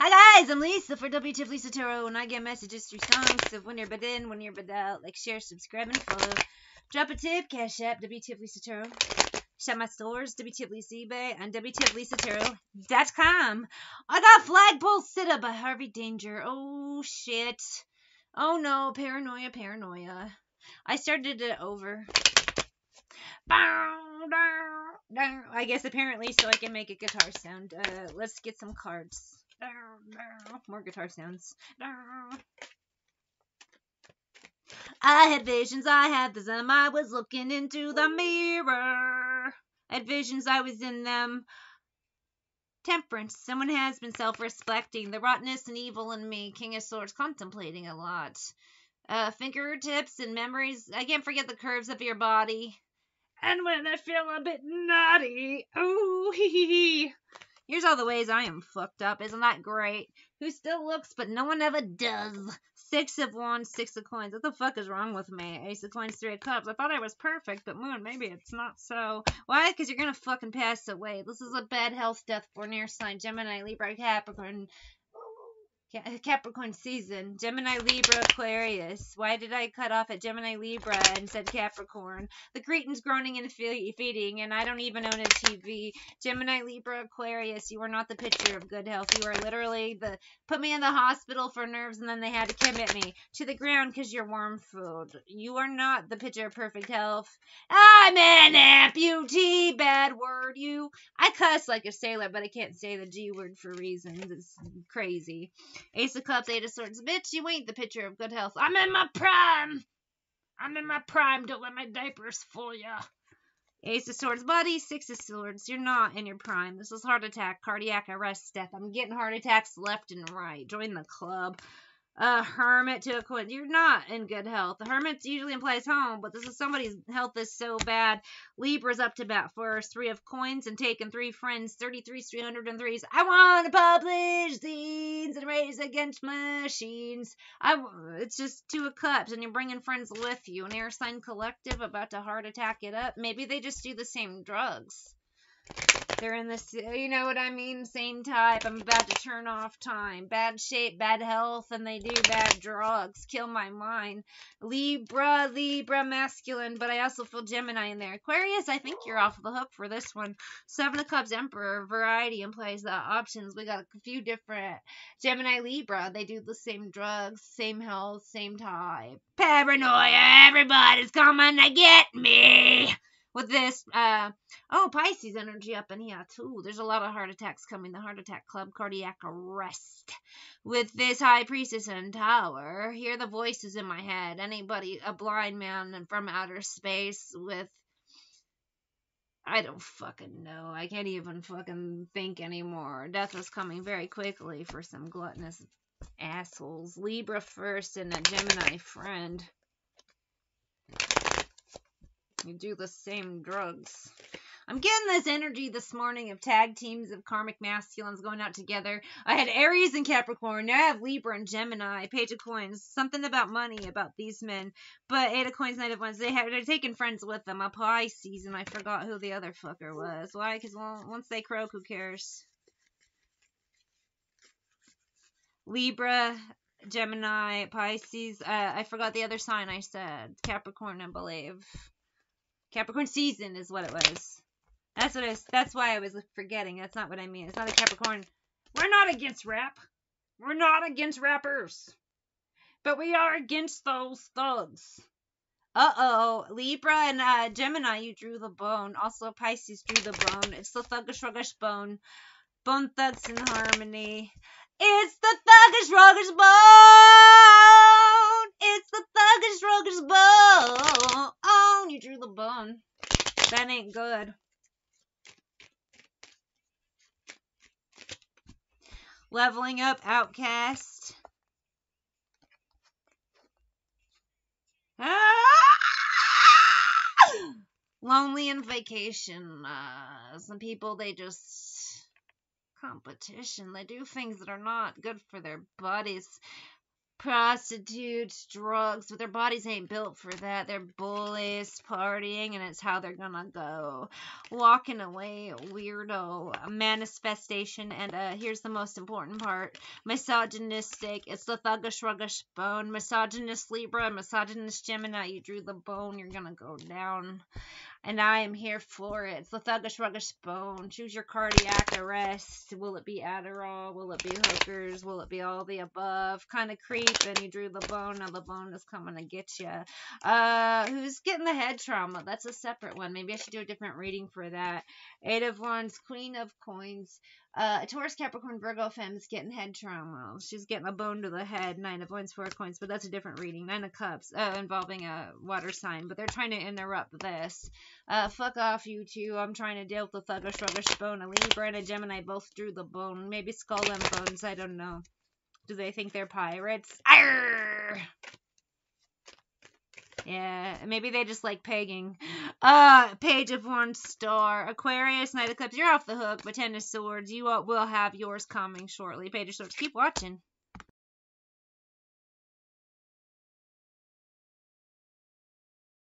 Hi guys, I'm Lisa for WTF Lisa Tarot, and I get messages through songs. So when you're bed in, when you're bed out, like, share, subscribe, and follow. Drop a tip, Cash App, WTF Lisa Tarot. Shop my stores, WTF Lisa eBay, and WTFLisaTarot.com. I got Flagpole Sitta by Harvey Danger. Oh shit. Oh no, paranoia, paranoia. I started it over. I guess apparently so I can make a guitar sound. Uh, let's get some cards. More guitar sounds. I had visions, I had them. I was looking into the mirror. I had visions, I was in them. Temperance. Someone has been self respecting. The rottenness and evil in me. King of Swords. Contemplating a lot. Uh, fingertips and memories. I can't forget the curves of your body. And when I feel a bit naughty. Ooh, hee hee hee. Here's all the ways I am fucked up. Isn't that great? Who still looks, but no one ever does. Six of wands, six of coins. What the fuck is wrong with me? Ace of coins, three of cups. I thought I was perfect, but moon, maybe it's not so. Why? Because you're gonna fucking pass away. This is a bad health death for near sign. Gemini, Libra, Capricorn. Uh, Capricorn season. Gemini, Libra, Aquarius. Why did I cut off at Gemini, Libra and said Capricorn? The Cretan's groaning and feeding, and I don't even own a TV. Gemini, Libra, Aquarius. You are not the picture of good health. You are literally the put me in the hospital for nerves, and then they had to commit me to the ground because you're worm food. You are not the picture of perfect health. I'm an amputee. Bad word. You. I cuss like a sailor, but I can't say the G word for reasons. It's crazy. Ace of Cups, Eight of Swords. Bitch, you ain't the picture of good health. I'm in my prime. I'm in my prime. Don't let my diapers fool ya. Ace of Swords, buddy. Six of Swords. You're not in your prime. This is heart attack, cardiac arrest, death. I'm getting heart attacks left and right. Join the club a hermit to a queen. You're not in good health. The hermit usually implies home, but this is somebody's health is so bad. Libra's up to bat first. Three of coins and taking three friends. 33, 303s. I want to publish these and raise against machines. I, it's just two of cups, and you're bringing friends with you. An air sign collective about to heart attack it up. Maybe they just do the same drugs. They're in this, you know what I mean? Same type. I'm about to turn off time. Bad shape, bad health, and they do bad drugs. Kill my mind. Libra, Libra, masculine, but I also feel Gemini in there. Aquarius, I think you're off the hook for this one. Seven of Cups, Emperor, variety implies the options. We got a few different. Gemini, Libra, they do the same drugs, same health, same type. Paranoia, everybody's coming to get me with this uh oh pisces energy up in here too there's a lot of heart attacks coming the heart attack club cardiac arrest with this high priestess and tower hear the voices in my head anybody a blind man from outer space with I don't fucking know. I can't even fucking think anymore. Death is coming very quickly for some gluttonous assholes. Libra first and a Gemini friend. You do the same drugs. I'm getting this energy this morning of tag teams of karmic masculines going out together. I had Aries and Capricorn. Now I have Libra and Gemini. Page of Coins. Something about money about these men. But Eight of Coins, Knight of Wands. They have, they're taking friends with them. A Pisces, and I forgot who the other fucker was. Why? Because once they croak, who cares? Libra, Gemini, Pisces. Uh, I forgot the other sign I said. Capricorn, I believe. Capricorn season is what it was. That's what it is. That's why I was forgetting. That's not what I mean. It's not a Capricorn. We're not against rap. We're not against rappers. But we are against those thugs. Uh oh. Libra and uh, Gemini, you drew the bone. Also, Pisces drew the bone. It's the thuggish, ruggish bone. Bone Thugs-n-Harmony. It's the thuggish, ruggish bone. It's the thuggish, ruggish bone. Oh, you drew the bone. That ain't good. Leveling up, outcast. Ah! Lonely and vacation. Uh, some people, they just competition. They do things that are not good for their bodies. Prostitutes, drugs, but their bodies ain't built for that. They're bullies, partying, and it's how they're gonna go. Walking away, weirdo, manifestation, and uh, here's the most important part misogynistic. It's the thuggish, ruggish bone. Misogynist Libra, misogynist Gemini. You drew the bone, you're gonna go down and I am here for it. It's the thuggish ruggish bone. Choose your cardiac arrest. Will it be Adderall? Will it be hookers? Will it be all the above? Kind of creep, and you drew the bone. Now the bone is coming to get you. Uh, who's getting the head trauma? That's a separate one. Maybe I should do a different reading for that. Eight of Wands, Queen of Coins. Uh, Taurus, Capricorn, Virgo, Femme is getting head trauma. She's getting a bone to the head. Nine of Wands, Four of Coins, but that's a different reading. Nine of Cups, uh, involving a water sign, but they're trying to interrupt this. Uh, fuck off, you two. I'm trying to deal with the thuggish, ruggish bone. A Libra and a Gemini both drew the bone. Maybe skull and bones. I don't know. Do they think they're pirates? Yeah, maybe they just like pegging. Uh, Page of One Star, Aquarius, Knight of Cups. You're off the hook, but Ten of Swords. You will have yours coming shortly. Page of Swords. Keep watching.